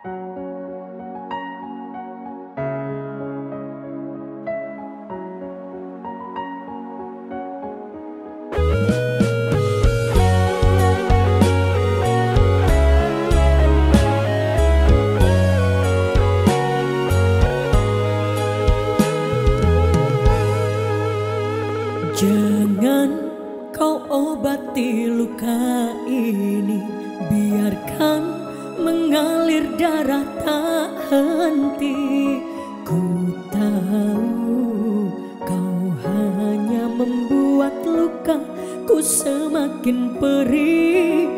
Jangan kau obati luka ini Biarkan mengalir darah tak henti. Ku tahu kau hanya membuat luka Ku semakin perih.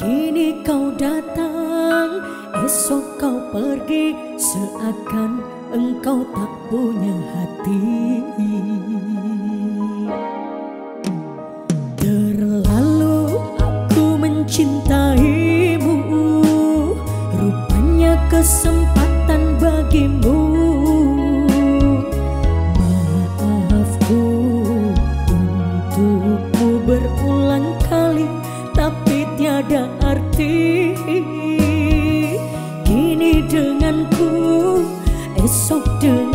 Kini kau datang Esok kau pergi Seakan engkau tak punya hati kesempatan bagimu. Maafku untukku berulang kali Tapi tiada arti. Kini denganku Esok dengannya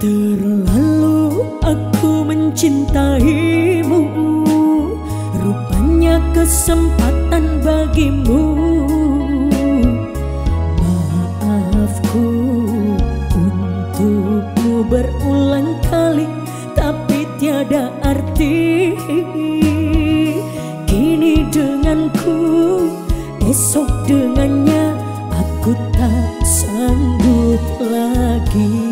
Terlalu aku mencintaimu. Rupanya kesempatan bagimu. Maafku untukmu berulang kali Tapi tiada arti. Kini denganku Esok dengannya Aku tak sanggup lagi